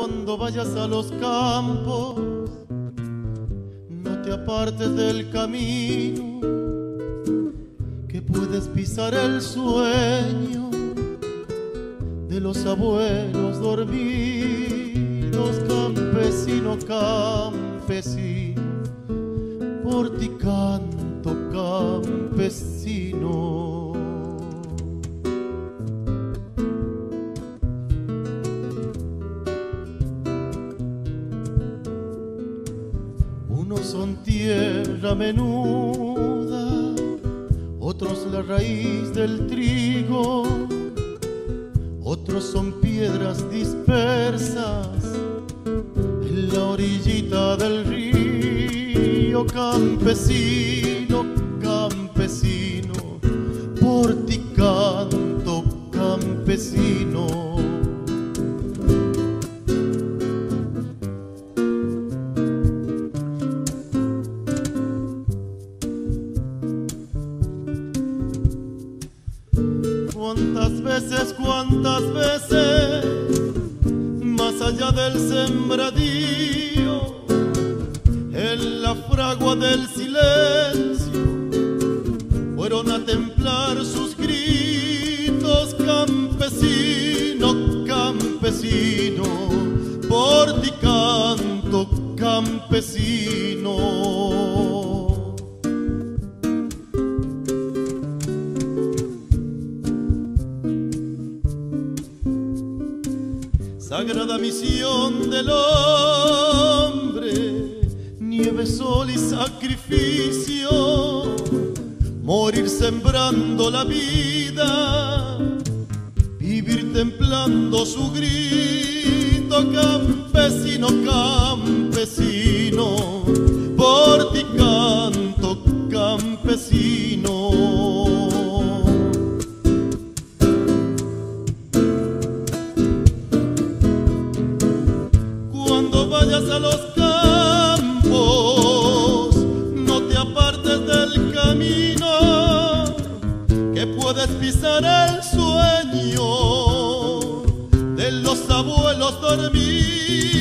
Cuando vayas a los campos, no te apartes del camino, que puedes pisar el sueño de los abuelos dormidos, campesino, campesino, por ti canto, campesino. Unos son tierra menuda, otros la raíz del trigo, otros son piedras dispersas en la orillita del río, campesino, campesino, por ti canto, campesino. Cuántas veces, cuántas veces, más allá del sembradío, en la fragua del silencio, fueron a templar sus gritos, campesino, campesino, por ti canto, campesino. Sagrada misión del hombre, nieve, sol y sacrificio, morir sembrando la vida, vivir templando su grito, campesino, campesino, a los campos, no te apartes del camino, que puedes pisar el sueño de los abuelos dormidos.